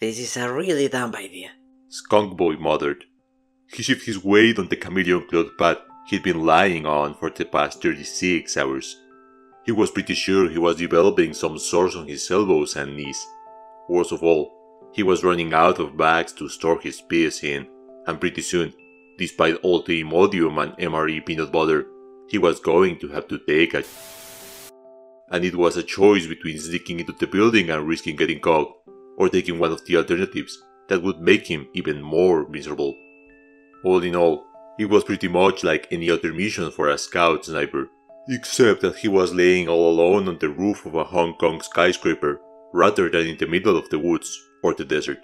This is a really dumb idea. Skunk Boy muttered. He shifted his weight on the chameleon cloth pad he'd been lying on for the past 36 hours. He was pretty sure he was developing some sores on his elbows and knees. Worst of all, he was running out of bags to store his peas in, and pretty soon, despite all the Imodium and MRE peanut butter, he was going to have to take a and it was a choice between sneaking into the building and risking getting caught, or taking one of the alternatives that would make him even more miserable. All in all, it was pretty much like any other mission for a scout sniper, except that he was laying all alone on the roof of a Hong Kong skyscraper rather than in the middle of the woods or the desert.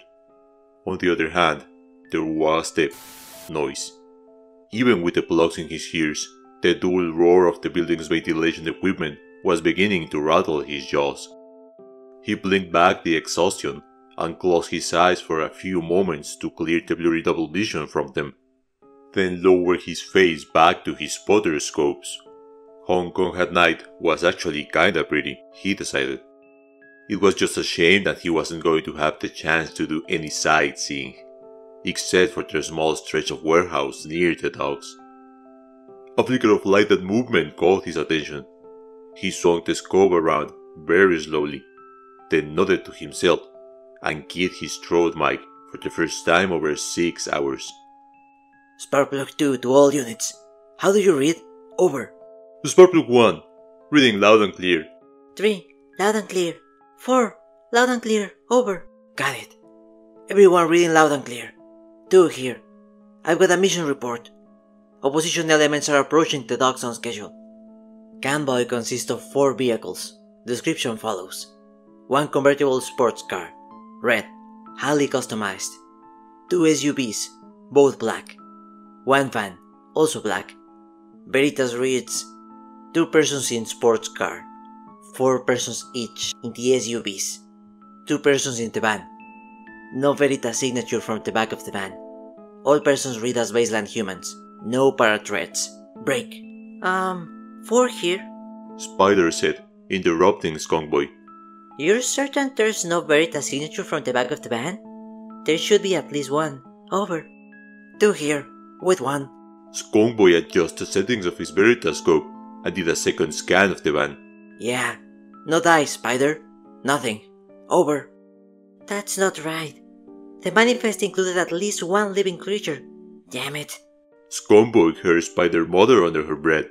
On the other hand, there was the noise. Even with the plugs in his ears, the dual roar of the building's ventilation equipment was beginning to rattle his jaws. He blinked back the exhaustion and his eyes for a few moments to clear the blurry double vision from them, then lowered his face back to his scopes. Hong Kong at night was actually kinda pretty, he decided. It was just a shame that he wasn't going to have the chance to do any sightseeing, except for the small stretch of warehouse near the docks. A flicker of lighted movement caught his attention. He swung the scope around very slowly, then nodded to himself and keyed his throat mic for the first time over six hours. Sparkplug 2 to all units. How do you read? Over. Sparkplug 1, reading loud and clear. 3. Loud and clear. 4. Loud and clear. Over. Got it. Everyone reading loud and clear. 2 here. I've got a mission report. Opposition elements are approaching the docks on schedule. Convoy consists of 4 vehicles. Description follows. One convertible sports car, red, highly customized. Two SUVs, both black. One van, also black. Veritas reads Two persons in sports car, four persons each in the SUVs, two persons in the van. No Veritas signature from the back of the van. All persons read as baseline humans. No parathreats. Break. Um, four here. Spider said, interrupting Skunk Boy. You're certain there's no Veritas signature from the back of the van? There should be at least one. Over. Two here, with one. Skunk Boy adjusted the settings of his Veritas scope and did a second scan of the van. Yeah. No dice, Spider. Nothing. Over. That's not right. The manifest included at least one living creature. Damn it. Skunk Boy heard Spider mutter under her breath.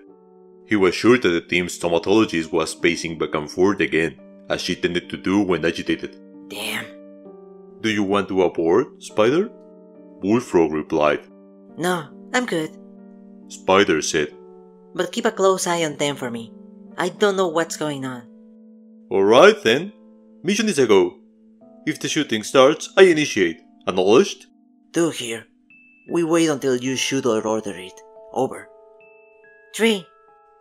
He was sure that the team's thaumatologist was pacing back and forth again, as she tended to do when agitated. Damn. Do you want to abort, Spider? Bullfrog replied. No, I'm good. Spider said, But keep a close eye on them for me. I don't know what's going on. Alright then. Mission is a go. If the shooting starts, I initiate. Acknowledged? Do here. We wait until you shoot or order it. Over. Three.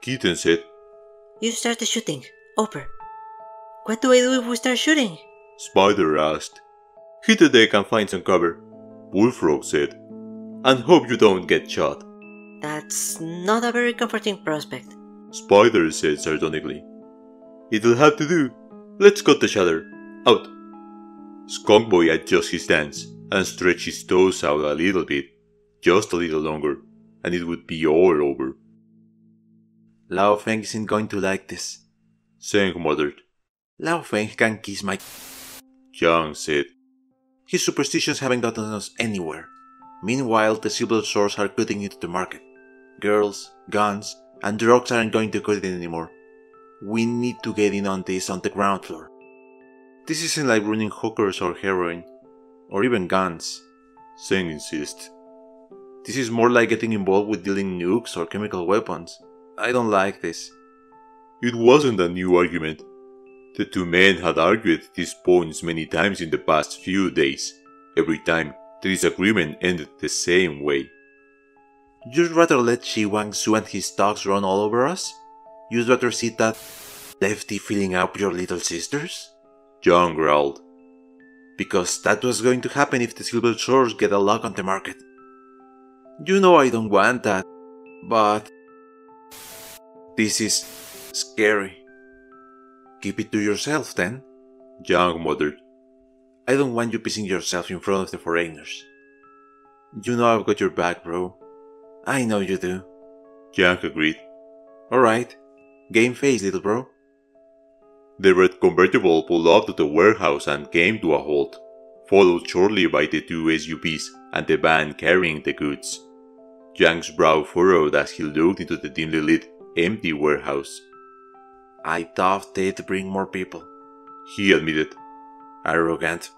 Kitten said. You start the shooting. Over. What do I do if we start shooting? Spider asked. Hit the deck and find some cover. Bullfrog said. And hope you don't get shot. That's not a very comforting prospect. Spider said sardonically. It'll have to do. Let's cut the shutter. Out. Skunk Boy adjusts his stance and stretch his toes out a little bit, just a little longer, and it would be all over. Lao Feng isn't going to like this. Zheng muttered. Lao Feng can kiss my. Zhang said. His superstitions haven't gotten us anywhere. Meanwhile, the silver swords are cutting into the market. Girls, guns, and drugs aren't going to cut it anymore. We need to get in on this on the ground floor. This isn't like running hookers or heroin, or even guns. Zheng insists. This is more like getting involved with dealing nukes or chemical weapons. I don't like this. It wasn't a new argument. The two men had argued these points many times in the past few days. Every time, the disagreement ended the same way. You'd rather let Shi Wang Shou and his dogs run all over us? You'd rather see that lefty filling up your little sisters? John growled. Because that was going to happen if the Silver Swords get a lock on the market. You know I don't want that, but this is scary. Keep it to yourself then. Zhang muttered. I don't want you pissing yourself in front of the foreigners. You know I've got your back, bro. I know you do. Yang agreed. Alright. Game face, little bro. The red convertible pulled up to the warehouse and came to a halt, followed shortly by the two SUVs and the van carrying the goods. Yang's brow furrowed as he looked into the dimly lit, empty warehouse. I thought they'd bring more people. He admitted. Arrogant.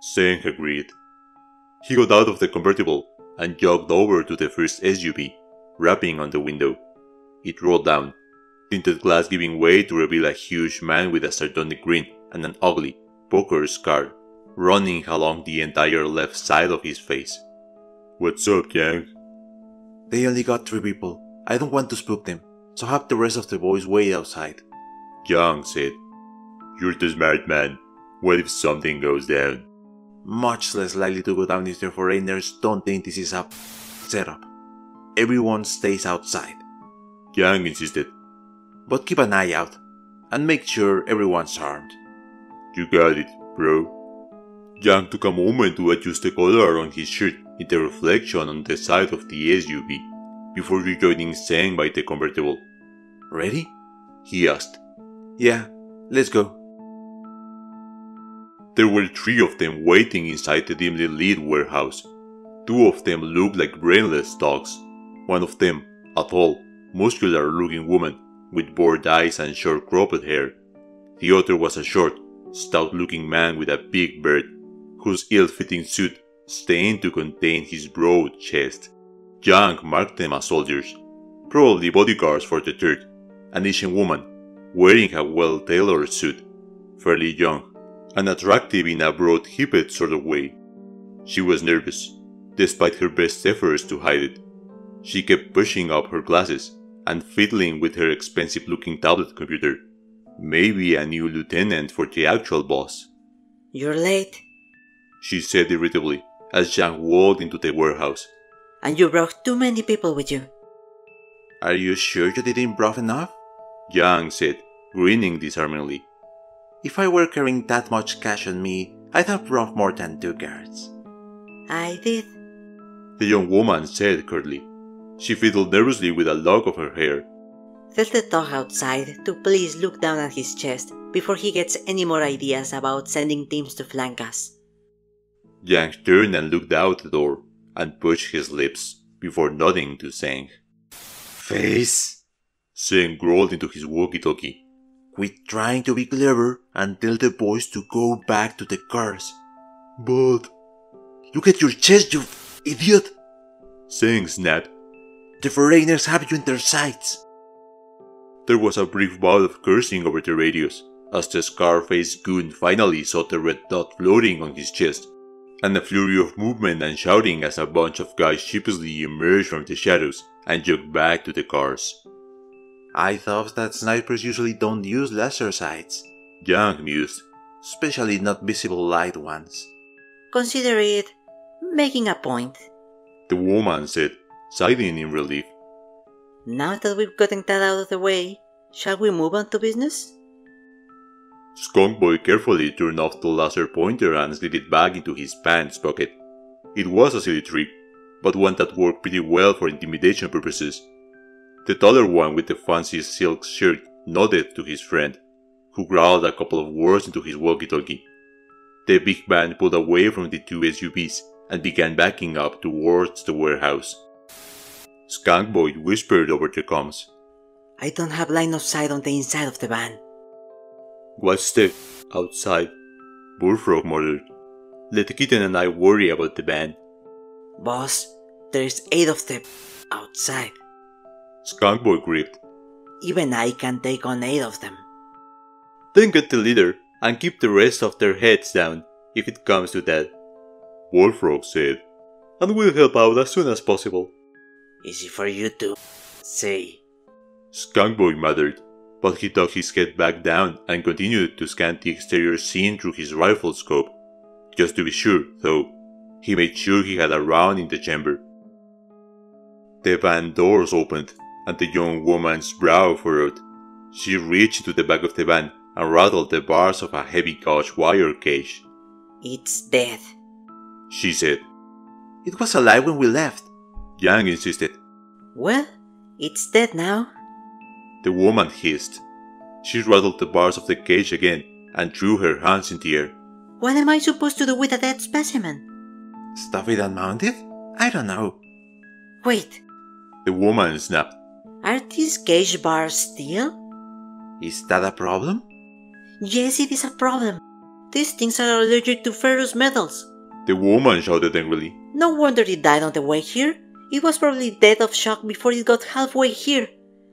Zheng agreed. He got out of the convertible and jogged over to the first SUV, rapping on the window. It rolled down, tinted glass giving way to reveal a huge man with a sardonic grin and an ugly, poker scar running along the entire left side of his face. What's up, Yang? They only got three people. I don't want to spook them, so have the rest of the boys wait outside. Yang said, You're the smart man. What if something goes down? Much less likely to go down if the foreigners don't think this is a setup. Everyone stays outside. Yang insisted. But keep an eye out, and make sure everyone's armed. You got it, bro. Yang took a moment to adjust the collar on his shirt in the reflection on the side of the SUV before rejoining Zheng by the convertible. Ready? He asked. Yeah, let's go. There were three of them waiting inside the dimly lit warehouse. Two of them looked like brainless dogs. One of them, a tall, muscular looking woman with bored eyes and short cropped hair. The other was a short, stout looking man with a big beard, whose ill fitting suit stained to contain his broad chest. Yang marked them as soldiers, probably bodyguards for the third, an Asian woman, wearing a well tailored suit, fairly young, and attractive in a broad hipped sort of way. She was nervous, despite her best efforts to hide it. She kept pushing up her glasses and fiddling with her expensive looking tablet computer. Maybe a new lieutenant for the actual boss. You're late, she said irritably as Yang walked into the warehouse. And you brought too many people with you. Are you sure you didn't bruv enough? Yang said, grinning disarmingly. If I were carrying that much cash on me, I'd have brought more than two guards. I did. The young woman said curtly. She fiddled nervously with a lock of her hair. Tell the dog outside to please look down at his chest before he gets any more ideas about sending teams to flank us. Yang turned and looked out the door and pushed his lips before nodding to Zheng. Face! Zheng growled into his walkie-talkie. Quit trying to be clever and tell the boys to go back to the cars. But... Look at your chest, you idiot! Zheng snapped. The foreigners have you in their sights. There was a brief bout of cursing over the radios as the scar-faced goon finally saw the red dot floating on his chest, and a flurry of movement and shouting as a bunch of guys sheepishly emerged from the shadows and jogged back to the cars. I thought that snipers usually don't use laser sights, Yang mused. especially not visible light ones. Consider it making a point. The woman said, sighing in relief. Now that we've gotten that out of the way, shall we move on to business? Skunk Boy carefully turned off the laser pointer and slid it back into his pants pocket. It was a silly trick, but one that worked pretty well for intimidation purposes. The taller one with the fancy silk shirt nodded to his friend, who growled a couple of words into his walkie-talkie. The big man pulled away from the two SUVs and began backing up towards the warehouse. Skunk Boy whispered over the comms. I don't have line of sight on the inside of the van. What's the outside? Bullfrog muttered. Let the kitten and I worry about the band. Boss, there's eight of them outside. Skunk Boy gripped. Even I can take on eight of them. Then get the leader and keep the rest of their heads down if it comes to that. Bullfrog said. And we'll help out as soon as possible. Easy for you to say. Skunk Boy muttered, but he tucked his head back down and continued to scan the exterior scene through his rifle scope. Just to be sure, though, he made sure he had a round in the chamber. The van doors opened, and the young woman's brow furrowed. She reached into the back of the van and rattled the bars of a heavy gauge wire cage. It's dead. She said. It was alive when we left. Yang insisted. Well, it's dead now. The woman hissed. She rattled the bars of the cage again and threw her hands in the air. What am I supposed to do with a dead specimen? Stuff it and mount it? I don't know. Wait, The woman snapped. are these cage bars steel? Is that a problem? Yes, it is a problem. These things are allergic to ferrous metals. The woman shouted angrily. No wonder it died on the way here. It was probably dead of shock before it got halfway here.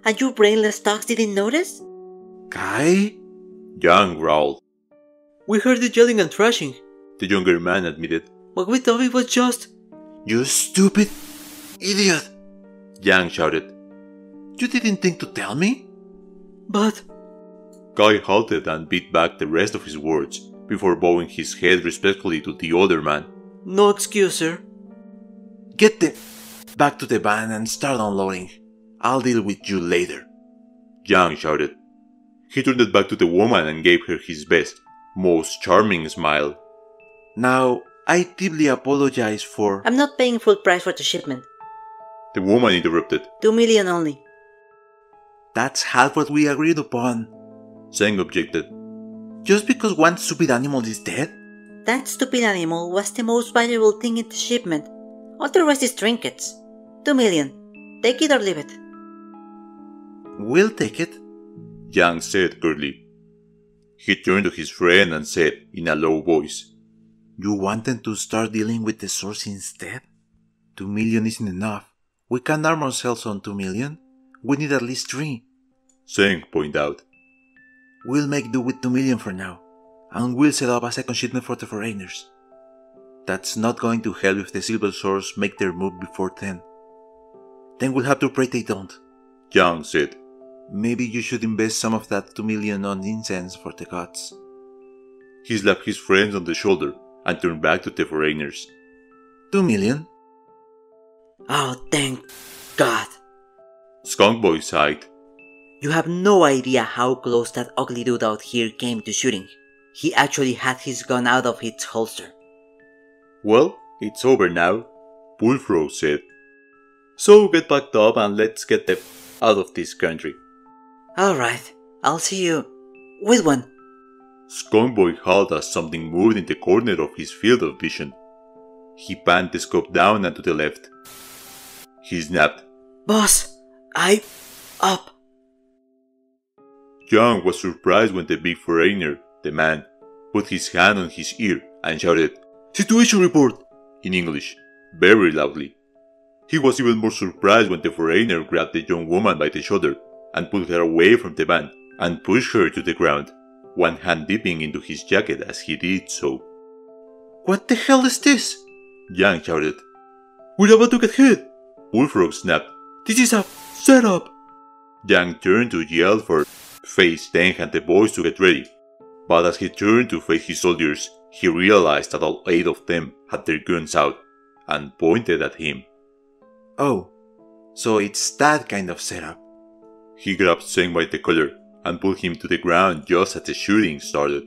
And you brainless dogs didn't notice? Kai? Yang growled. We heard it yelling and thrashing, The younger man admitted. but we thought it was just. You stupid idiot! Yang shouted. You didn't think to tell me? But. Kai halted and beat back the rest of his words before bowing his head respectfully to the older man. No excuse, sir. Get the back to the van and start unloading. I'll deal with you later. Yang shouted. He turned back to the woman and gave her his best, most charming smile. Now, I deeply apologize for. I'm not paying full price for the shipment. The woman interrupted. Two million only. That's half what we agreed upon. Zheng objected. Just because one stupid animal is dead? That stupid animal was the most valuable thing in the shipment. All the rest is trinkets. Two million. Take it or leave it. We'll take it. Yang said curtly. He turned to his friend and said in a low voice, You wanted to start dealing with the source instead? Two million isn't enough. We can't arm ourselves on two million. We need at least three. Zheng pointed out. We'll make do with two million for now, and we'll set up a second shipment for the foreigners. That's not going to help if the Silver Swords make their move before ten. Then we'll have to pray they don't. Yang said. Maybe you should invest some of that two million on incense for the gods. He slapped his friend on the shoulder and turned back to the foreigners. Two million? Oh, thank God. Skunk Boy sighed. You have no idea how close that ugly dude out here came to shooting. He actually had his gun out of its holster. Well, it's over now, Bullfrog said. So get backed up and let's get the f- out of this country. Alright, I'll see you. With one. Skunk Boy howled as something moved in the corner of his field of vision. He panned the scope down and to the left. He snapped. Boss, I. up. Yang was surprised when the big foreigner, the man, put his hand on his ear and shouted, Situation report! in English, very loudly. He was even more surprised when the foreigner grabbed the young woman by the shoulder and pulled her away from the van and pushed her to the ground, one hand dipping into his jacket as he did so. What the hell is this? Yang shouted, We're about to get hit! Bullfrog snapped, This is a setup! Yang turned to yell for Face Deng and the boys to get ready. But as he turned to face his soldiers, he realized that all eight of them had their guns out and pointed at him. Oh, so it's that kind of setup. He grabbed Zheng by the collar and pulled him to the ground just as the shooting started.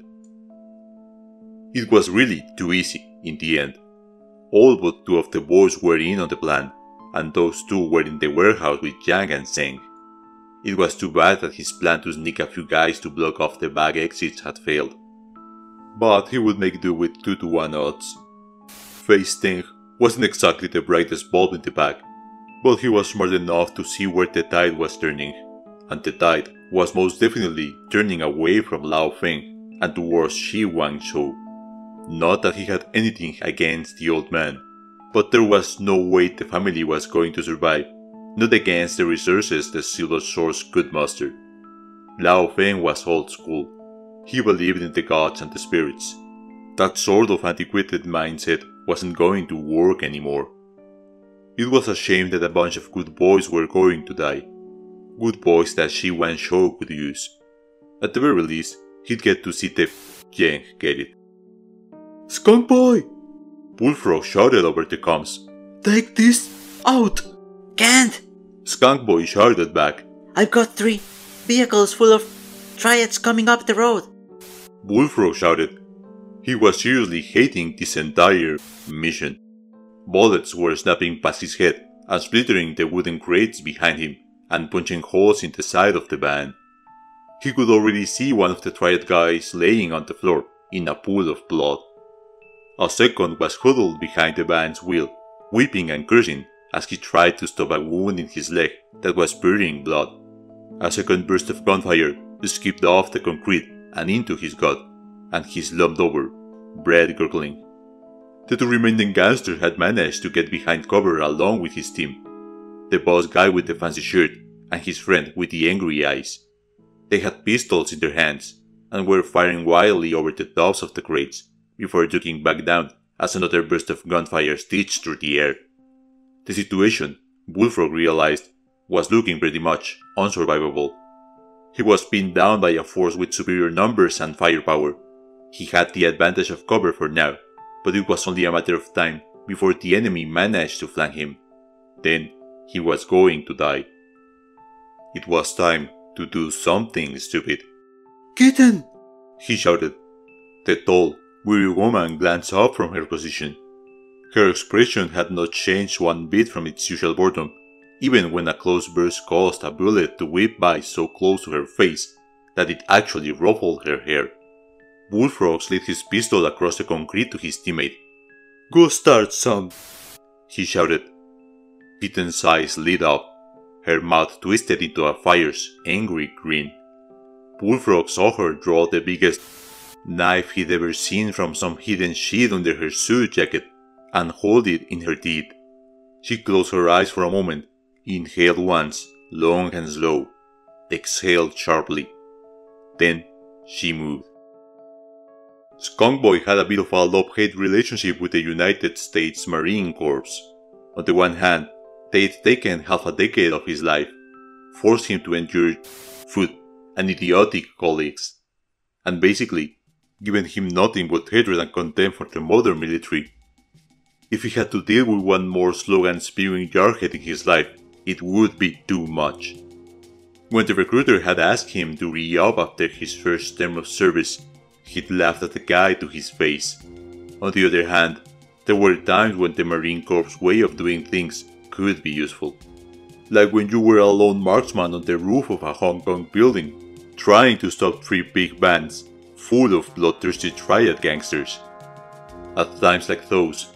It was really too easy in the end. All but two of the boys were in on the plan, and those two were in the warehouse with Yang and Zheng. It was too bad that his plan to sneak a few guys to block off the back exits had failed. But he would make do with 2 to 1 odds. Face Deng wasn't exactly the brightest bulb in the pack, but he was smart enough to see where the tide was turning, and the tide was most definitely turning away from Lao Feng and towards Shi Wangshou. Not that he had anything against the old man, but there was no way the family was going to survive, not against the resources the Silver Swords could muster. Lao Feng was old school. He believed in the gods and the spirits. That sort of antiquated mindset wasn't going to work anymore. It was a shame that a bunch of good boys were going to die. Good boys that Shi Wan Shou could use. At the very least, he'd get to see the Yang get it. Skunk boy! Bullfrog shouted over the comms. Take this out! Can't! Skunk boy shouted back. I've got three vehicles full of triads coming up the road. Bullfrog shouted. He was seriously hating this entire mission. Bullets were snapping past his head and splintering the wooden crates behind him and punching holes in the side of the van. He could already see one of the triad guys laying on the floor in a pool of blood. A second was huddled behind the van's wheel, weeping and cursing as he tried to stop a wound in his leg that was spurting blood. A second burst of gunfire skipped off the concrete and into his gut, and he slumped over, breath gurgling. The two remaining gangsters had managed to get behind cover along with his team. The boss guy with the fancy shirt and his friend with the angry eyes. They had pistols in their hands and were firing wildly over the tops of the crates before ducking back down as another burst of gunfire stitched through the air. The situation, Bullfrog realized, was looking pretty much unsurvivable. He was pinned down by a force with superior numbers and firepower. He had the advantage of cover for now, but it was only a matter of time before the enemy managed to flank him. Then he was going to die. It was time to do something stupid. Kitten! He shouted. The tall, weary woman glanced up from her position. Her expression had not changed one bit from its usual boredom, even when a close burst caused a bullet to whip by so close to her face that it actually ruffled her hair. Bullfrog slid his pistol across the concrete to his teammate. Go start, son! He shouted. Kitten's eyes lit up, her mouth twisted into a fierce, angry grin. Bullfrog saw her draw the biggest knife he'd ever seen from some hidden sheath under her suit jacket and hold it in her teeth. She closed her eyes for a moment, inhaled once, long and slow, exhaled sharply. Then she moved. Skunkboy had a bit of a love-hate relationship with the United States Marine Corps. On the one hand, they'd taken half a decade of his life, forced him to endure food and idiotic colleagues, and basically given him nothing but hatred and contempt for the modern military. If he had to deal with one more slogan spewing jarhead in his life, it would be too much. When the recruiter had asked him to re-up after his first term of service, He'd laughed at the guy to his face. On the other hand, there were times when the Marine Corps' way of doing things could be useful. Like when you were a lone marksman on the roof of a Hong Kong building, trying to stop three big bands full of bloodthirsty triad gangsters. At times like those,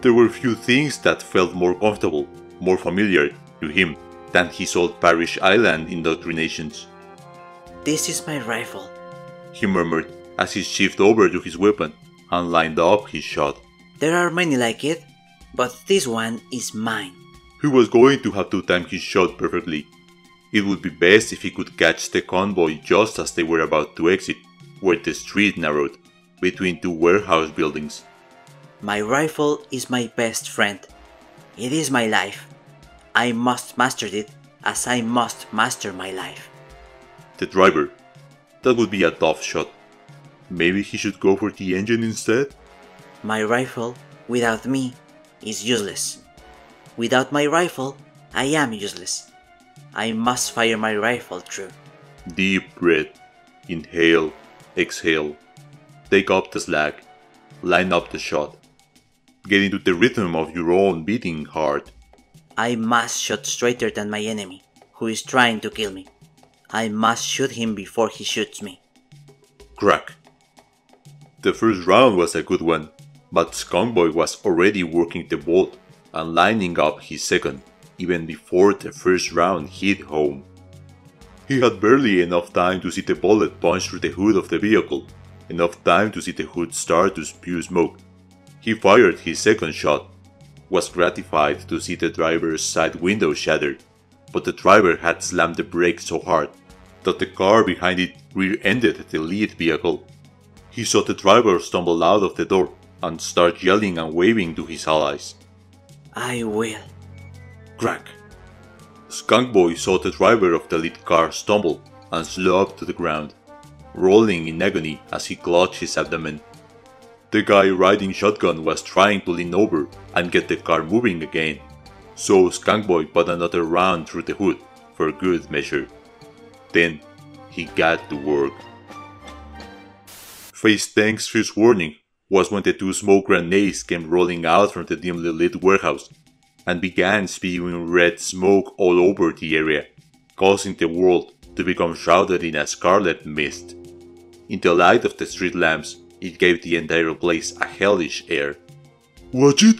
there were few things that felt more comfortable, more familiar to him than his old Parris Island indoctrinations. This is my rifle, he murmured as he shifted over to his weapon and lined up his shot. There are many like it, but this one is mine. He was going to have to time his shot perfectly. It would be best if he could catch the convoy just as they were about to exit, where the street narrowed between two warehouse buildings. My rifle is my best friend. It is my life. I must master it as I must master my life. The driver. That would be a tough shot. Maybe he should go for the engine instead? My rifle, without me, is useless. Without my rifle, I am useless. I must fire my rifle through. Deep breath. Inhale, exhale. Take up the slack. Line up the shot. Get into the rhythm of your own beating heart. I must shoot straighter than my enemy, who is trying to kill me. I must shoot him before he shoots me. Crack. The first round was a good one, but Skunkboy was already working the bolt and lining up his second, even before the first round hit home. He had barely enough time to see the bullet punch through the hood of the vehicle, enough time to see the hood start to spew smoke. He fired his second shot, was gratified to see the driver's side window shattered, but the driver had slammed the brake so hard that the car behind it rear-ended the lead vehicle he saw the driver stumble out of the door and start yelling and waving to his allies. I will. Crack. Skunkboy saw the driver of the lead car stumble and slump to the ground, rolling in agony as he clutched his abdomen. The guy riding shotgun was trying to lean over and get the car moving again, so Skunkboy put another round through the hood for good measure. Then he got to work. Face Tank's first warning was when the two smoke grenades came rolling out from the dimly lit warehouse and began spewing red smoke all over the area, causing the world to become shrouded in a scarlet mist. In the light of the street lamps, it gave the entire place a hellish air. Watch it!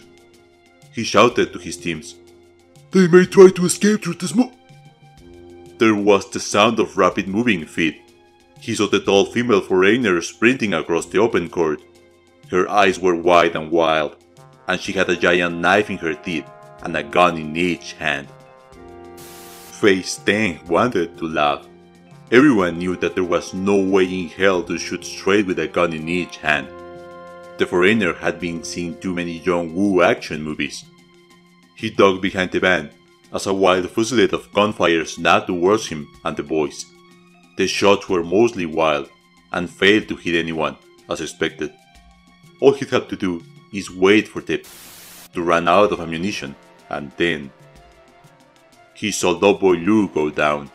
He shouted to his teams. They may try to escape through the smoke. There was the sound of rapid moving feet. He saw the tall female foreigner sprinting across the open court. Her eyes were wide and wild, and she had a giant knife in her teeth and a gun in each hand. Phase 10 wanted to laugh. Everyone knew that there was no way in hell to shoot straight with a gun in each hand. The foreigner had been seeing too many John Woo action movies. He ducked behind the van as a wild fusillade of gunfire snapped towards him and the boys. The shots were mostly wild and failed to hit anyone, as expected. All he had to do is wait for the to run out of ammunition, and then he saw Doughboy Lou go down.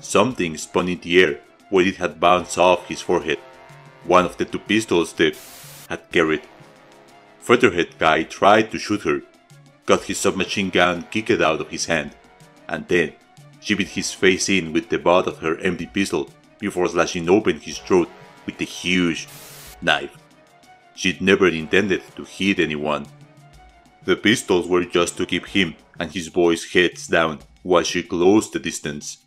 Something spun in the air where it had bounced off his forehead. One of the two pistols the had carried. Featherhead guy tried to shoot her, got his submachine gun kicked out of his hand, and then she beat his face in with the butt of her empty pistol before slashing open his throat with a huge knife. She'd never intended to hit anyone. The pistols were just to keep him and his boys' heads down while she closed the distance.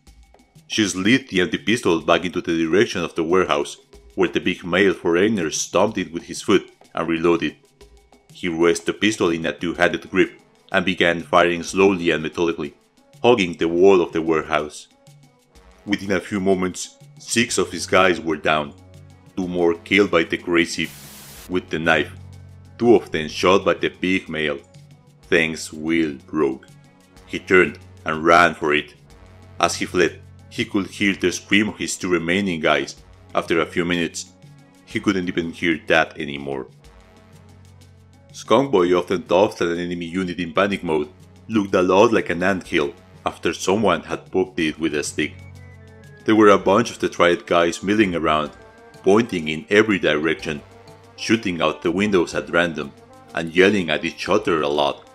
She slid the empty pistol back into the direction of the warehouse, where the big male foreigner stomped it with his foot and reloaded. He raised the pistol in a two-handed grip and began firing slowly and methodically, hugging the wall of the warehouse. Within a few moments, six of his guys were down, two more killed by the crazy with the knife, two of them shot by the big male. Things Will broke. He turned and ran for it. As he fled, he could hear the scream of his two remaining guys. After a few minutes, he couldn't even hear that anymore. Skunkboy often thought that an enemy unit in panic mode looked a lot like an anthill after someone had poked it with a stick. There were a bunch of the triad guys milling around, pointing in every direction, shooting out the windows at random, and yelling at each other a lot.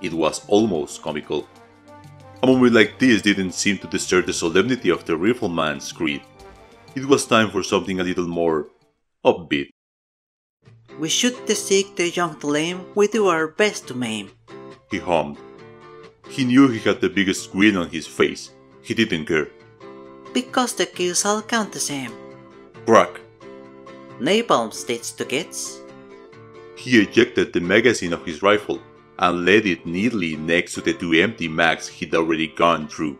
It was almost comical. A moment like this didn't seem to disturb the solemnity of the rifleman's creed. It was time for something a little more upbeat. We shoot the sick, the young, the lame, we do our best to maim. He hummed. He knew he had the biggest grin on his face. He didn't care. Because the kills all count the same. Crack! Napalm states to kids. He ejected the magazine of his rifle and laid it neatly next to the two empty mags he'd already gone through.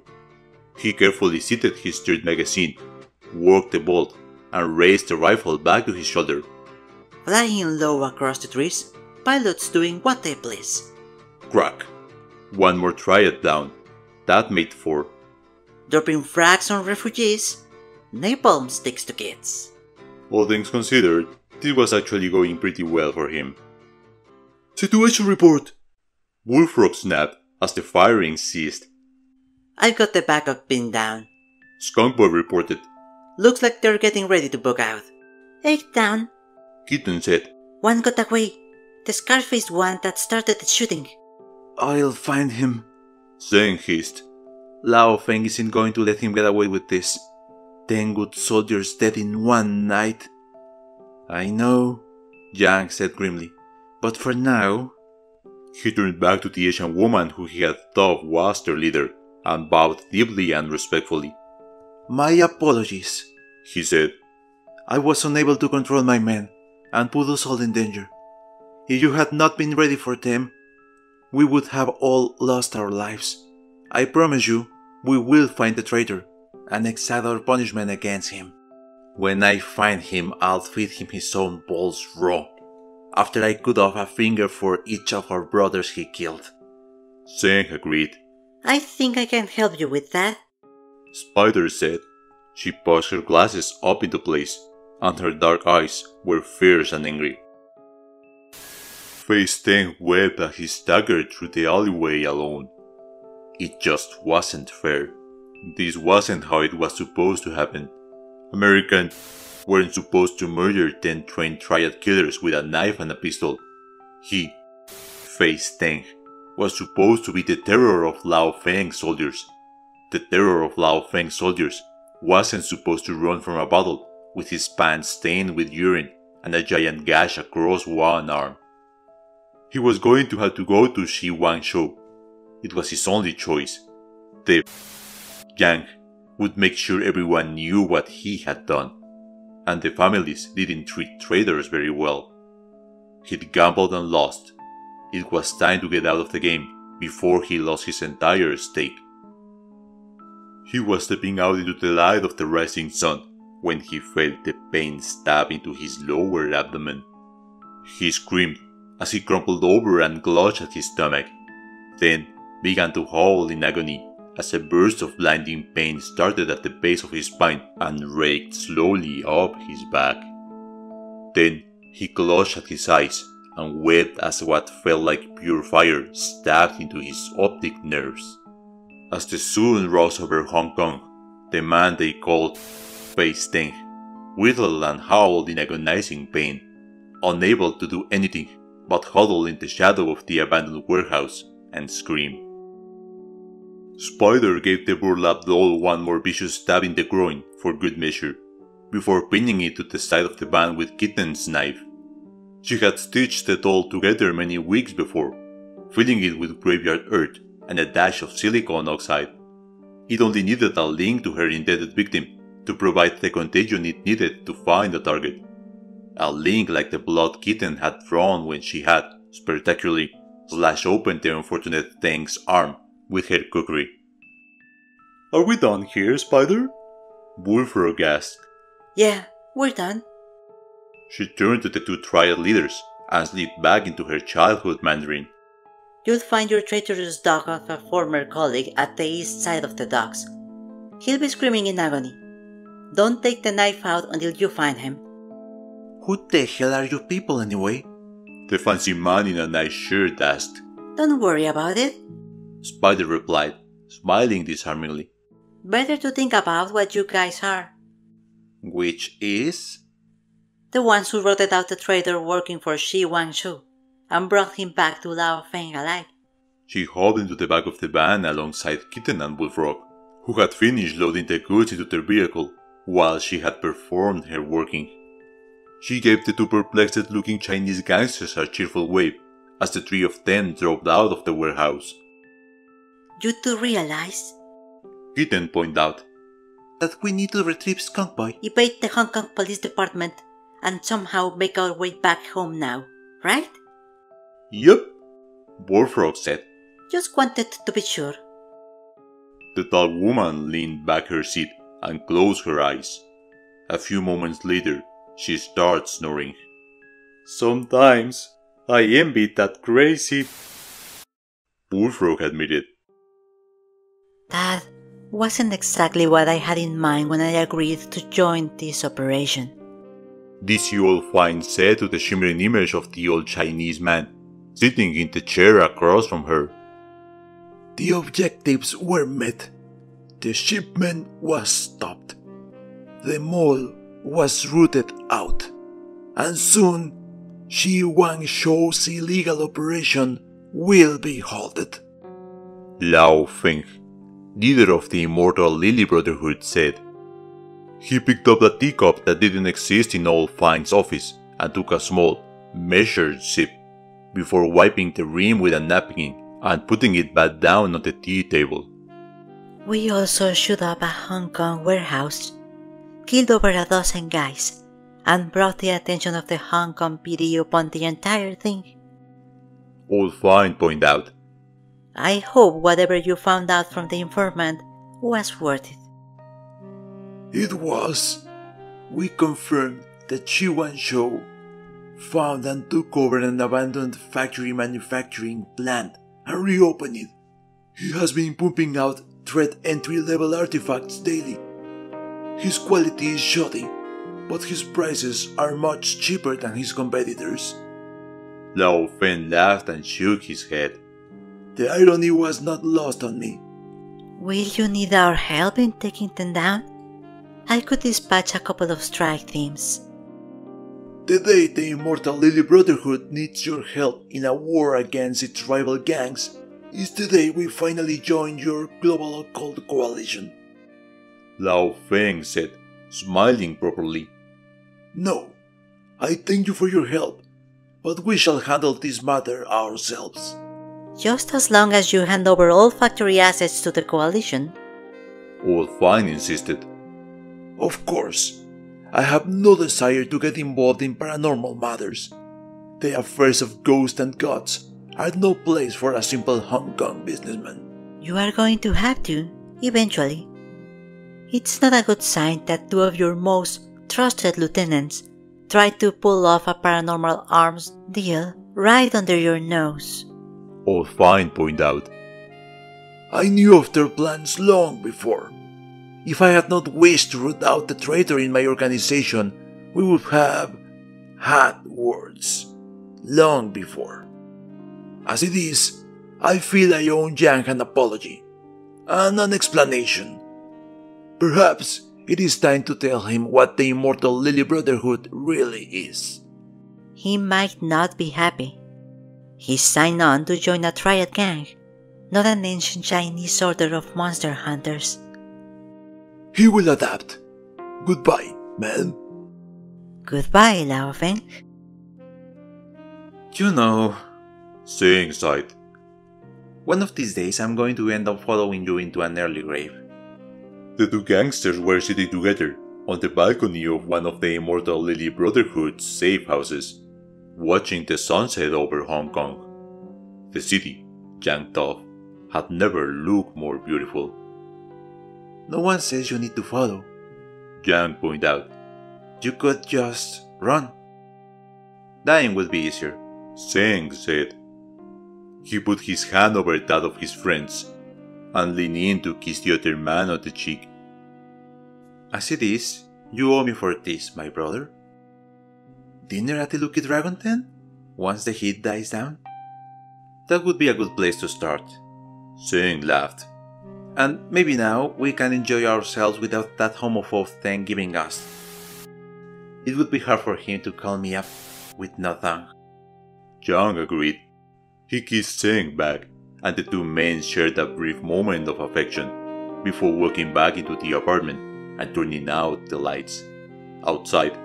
He carefully seated his third magazine, worked the bolt, and raised the rifle back to his shoulder. Flying low across the trees, pilots doing what they please. Crack! One more triad down. That made four. Dropping frags on refugees, napalm sticks to kids. All things considered, this was actually going pretty well for him. Situation report. Bullfrog snapped as the firing ceased. I've got the backup pinned down. Skunkboy reported. Looks like they're getting ready to book out. Eight down. Kitten said. One got away. The Scarface one that started the shooting. I'll find him. Zheng hissed. Lao Feng isn't going to let him get away with this. Ten good soldiers dead in one night. I know, Yang said grimly. But for now, He turned back to the Asian woman who he had thought was their leader and bowed deeply and respectfully. my apologies. He said, I was unable to control my men and put us all in danger. If you had not been ready for them, we would have all lost our lives. I promise you, we will find the traitor and exact our punishment against him. When I find him, I'll feed him his own balls raw, after I cut off a finger for each of our brothers he killed. Zheng agreed. I think I can help you with that. Spider said. She pushed her glasses up into place, and her dark eyes were fierce and angry. Phase 10 wept as he staggered through the alleyway alone. It just wasn't fair. This wasn't how it was supposed to happen. Americans weren't supposed to murder 10 trained triad killers with a knife and a pistol. He, Teng, was supposed to be the terror of Lao Feng soldiers. The terror of Lao Feng soldiers wasn't supposed to run from a battle with his pants stained with urine and a giant gash across one arm. He was going to have to go to Shi Shou. It was his only choice. The Yang would make sure everyone knew what he had done, and the families didn't treat traders very well. He'd gambled and lost. It was time to get out of the game before he lost his entire stake. He was stepping out into the light of the rising sun when he felt the pain stab into his lower abdomen. He screamed as he crumpled over and clutched at his stomach, then began to howl in agony as a burst of blinding pain started at the base of his spine and raked slowly up his back. Then he clutched at his eyes and wept as what felt like pure fire stabbed into his optic nerves. As the sun rose over Hong Kong, the man they called Face Teng whistled and howled in agonizing pain, unable to do anything but huddle in the shadow of the abandoned warehouse and scream. Spider gave the burlap doll one more vicious stab in the groin for good measure, before pinning it to the side of the van with Kitten's knife. She had stitched the doll together many weeks before, filling it with graveyard earth and a dash of silicon oxide. It only needed a link to her indebted victim to provide the contagion it needed to find the target. A link like the blood kitten had drawn when she had, spectacularly, slashed open the unfortunate thing's arm with her kukri. Are we done here, Spider? Bullfrog asked. Yeah, we're done. She turned to the two triad leaders and slipped back into her childhood Mandarin. You'll find your traitorous dog of a former colleague at the east side of the docks. He'll be screaming in agony. Don't take the knife out until you find him. Who the hell are you people anyway? The fancy man in a nice shirt asked. Don't worry about it. Spider replied, smiling disarmingly. Better to think about what you guys are. Which is? The ones who rotted out the trader working for Shi Wangshou and brought him back to Lao Feng alive. She hopped into the back of the van alongside Kitten and Bullfrog, who had finished loading the goods into their vehicle while she had performed her working. She gave the two perplexed looking Chinese gangsters a cheerful wave as the three of them drove out of the warehouse. You do realize? Kitten pointed out. That we need to retrieve Skunk Boy. Evade the Hong Kong Police Department and somehow make our way back home now, right? Yep, Bullfrog said. Just wanted to be sure. The tall woman leaned back her seat and closed her eyes. A few moments later, she started snoring. Sometimes I envy that crazy. Bullfrog admitted. That wasn't exactly what I had in mind when I agreed to join this operation. This you will find said to the shimmering image of the old Chinese man, sitting in the chair across from her. The objectives were met. The shipment was stopped. The mole was rooted out. And soon, Shi Wang Shou's illegal operation will be halted. Lao Feng, leader of the immortal Lily Brotherhood, said. He picked up a teacup that didn't exist in Old Fine's office and took a small, measured sip before wiping the rim with a napkin and putting it back down on the tea table. We also shoot up a Hong Kong warehouse, killed over a dozen guys, and brought the attention of the Hong Kong PD upon the entire thing. Old Fine pointed out. I hope whatever you found out from the informant was worth it. It was. We confirmed that Shi Shou found and took over an abandoned factory manufacturing plant and reopened it. He has been pumping out threat entry level artifacts daily. His quality is shoddy, but his prices are much cheaper than his competitors. Lao Feng laughed and shook his head. The irony was not lost on me. Will you need our help in taking them down? I could dispatch a couple of strike teams. The day the Immortal Lily Brotherhood needs your help in a war against its rival gangs is the day we finally join your global occult coalition. Lao Feng said, smiling properly. No, I thank you for your help, but we shall handle this matter ourselves. Just as long as you hand over all factory assets to the coalition. Old Feng insisted. Of course. I have no desire to get involved in paranormal matters. The affairs of ghosts and gods are no place for a simple Hong Kong businessman. You are going to have to, eventually. It's not a good sign that two of your most trusted lieutenants tried to pull off a paranormal arms deal right under your nose. Old Feng pointed out. I knew of their plans long before. If I had not wished to root out the traitor in my organization, we would have had words long before. As it is, I feel I owe Yang an apology and an explanation. Perhaps it is time to tell him what the Immortal Lily Brotherhood really is. He might not be happy. He signed on to join a triad gang, not an ancient Chinese order of monster hunters. He will adapt. Goodbye, man. Goodbye, Lao Feng. You know, seeing sight. one of these days I'm going to end up following you into an early grave. The two gangsters were sitting together on the balcony of one of the Immortal Lily Brotherhood's safe houses, watching the sunset over Hong Kong. The city, Yang thought, had never looked more beautiful. No one says you need to follow. Yang pointed out. You could just run. Dying would be easier. Zheng said. He put his hand over that of his friend's and leaned in to kiss the other man on the cheek. As it is, you owe me for this, my brother. Dinner at the Lucky Dragon then? Once the heat dies down? That would be a good place to start. Zheng laughed. And maybe now we can enjoy ourselves without that homophobe thing giving us. It would be hard for him to call me up with no tongue. Yang agreed. He kissed Zheng back, and the two men shared a brief moment of affection before walking back into the apartment and turning out the lights. Outside,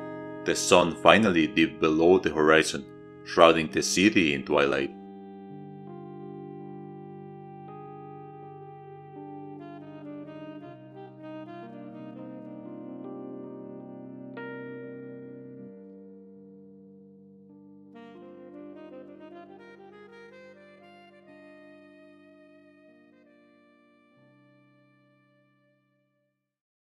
the sun finally dipped below the horizon, shrouding the city in twilight.